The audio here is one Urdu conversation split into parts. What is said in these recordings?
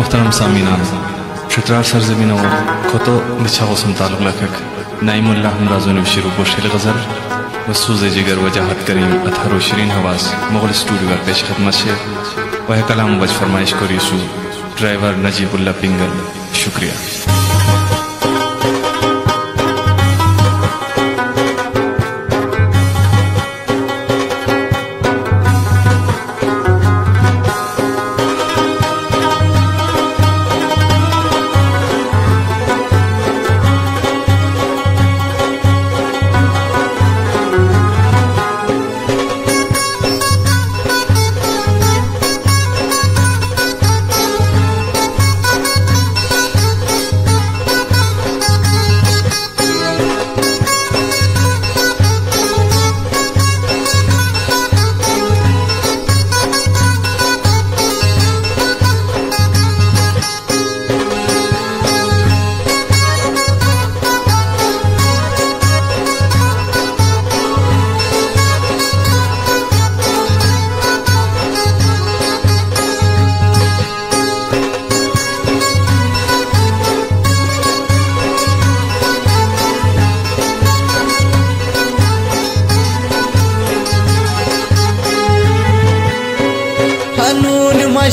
محترم سامعین شترار سرزمین اور کتو بچه غصم تعلق لکک نعیم الله همرازون و شروع بوشل غزر و سوز جگر وجاہت کریم اطهر و شرین حواس۔ مغل اسٹوڈیو ور پیش خدمت سے۔ وہ کلام بچ فرمائش کو ریسو ڈرائیور نجیب اللہ پنگل، شکریہ۔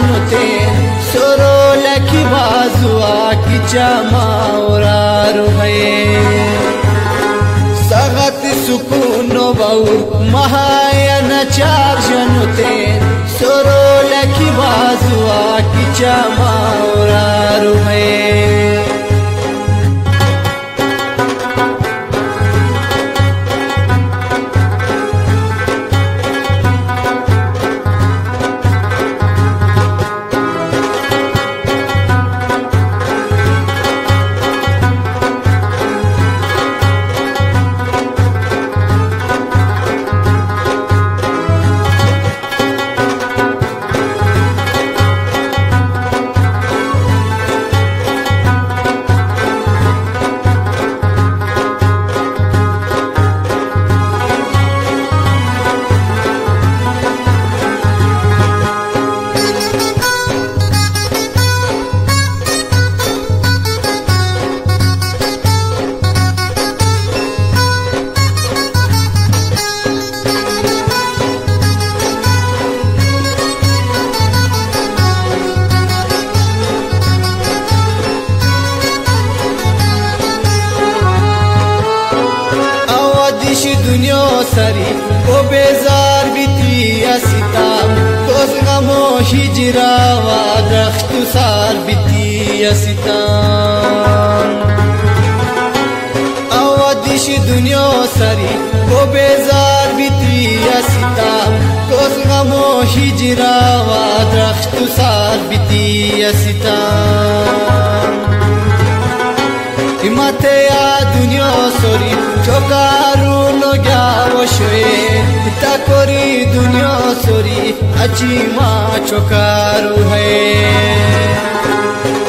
نچار جنتے سرو لکی بازوا کی چاما اورارو ہے۔ سغت سکون و بور مہایا نچار جنتے سرو لکی ہے۔ sărit O bezar bitia sita Toți gamo și girava Drahtu sar bitia sita și dunio sari O bezar bitia sita Toți gamo și girava Drahtu شوی تا کوری دنیا سوری اچی ما چوکارو ہے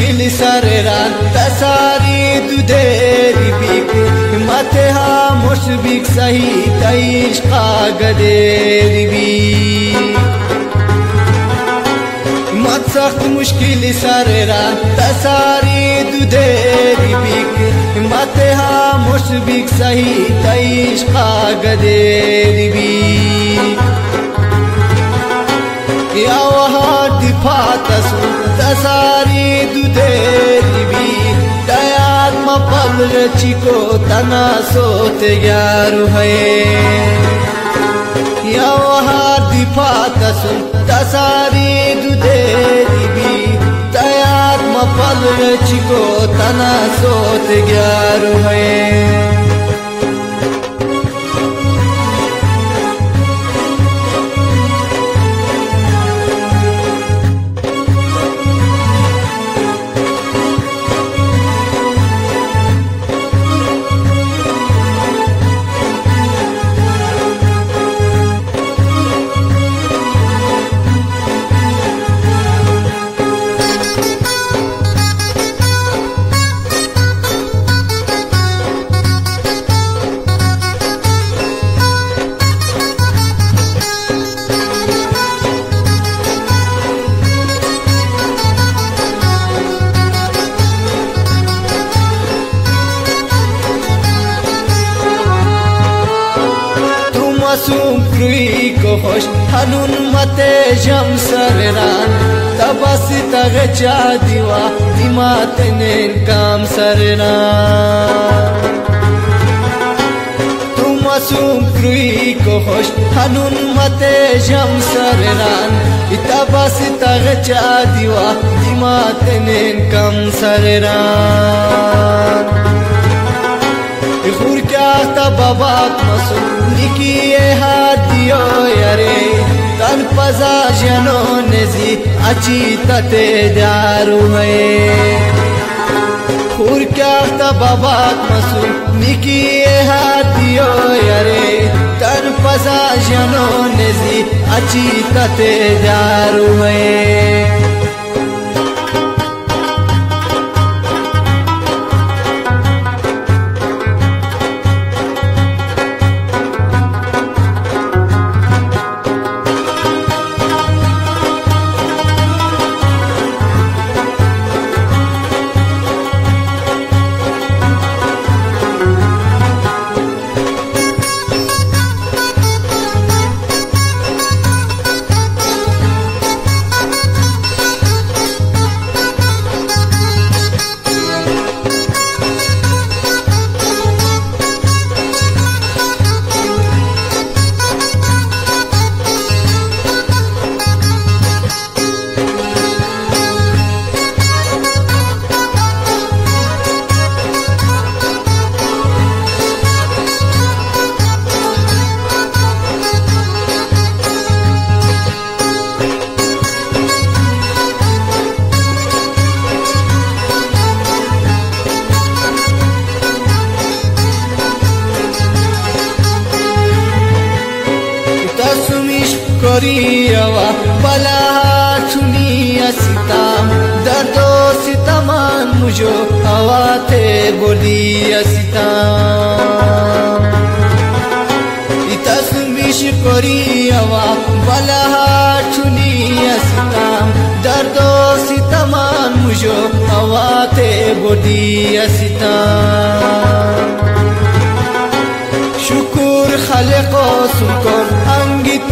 مشکل سر ران تساری دو دیری بیک مت ها مش بیک صحیح تیش قاگدیری بی مت سخت مشکل سر ران تساری دو دیری بیک مت ها مش بیک صحیح تیش قاگدیری بی یا وها دفاتسو تساری دو دیری بی دیاد مپل چیکو تنا سوت گیارو ہے یا وها دفاتسو تساری دو دیری بی دیاد مپل چیکو تنا سوت گیارو sum frui kohosh hanun mate jam sarran tabasita gacha diwa dimatenen kam sarran Masum ক্রুই কোহস হানুন মতে জাম সররান ইতা বাসিতা গচা দিওয়া দিমাতেনেন কাম সররান تا بابا مسوم نکی هاتیو یری تن پزا جنو نزی اچی تتے دارو ہے خور کیا تا بابا مسوم نکی هاتیو یری تن پزا جنو نزی اچی تتے دارو ہے کریوا بلا چونی اسیتام دردو ستمان مجھو ہوا آواتے بولی اسیتام تسمیش کریوا بلا چونی اسیتام دردو ستمان مجھو ہوا آواتے بولی اسیتام شکر خالق سکر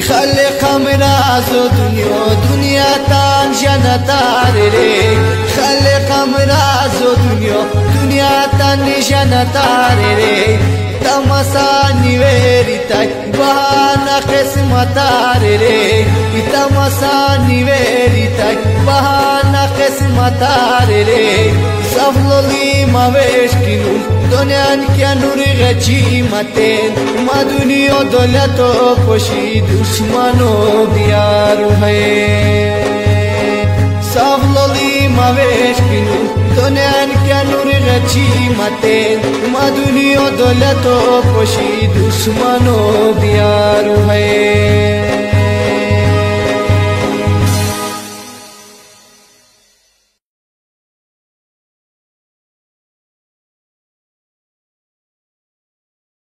خلق امراض و دنیا دنیا تان جنتار رے خلق امراض و دنیا دنیا تان جنتار رے تمسانی ویری تای بہانا قسمتار رے تمسانی ویری تای بہانا mataarele Safloli maveşkinu Dönen kenuri geçi maten Maduni o doleto poşi düşmano diyar haye Safloli maveşkinu Dönen kenuri geçi maten Maduni o doleto poşi düşmano diyar haye